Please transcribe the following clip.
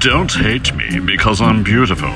Don't hate me because I'm beautiful.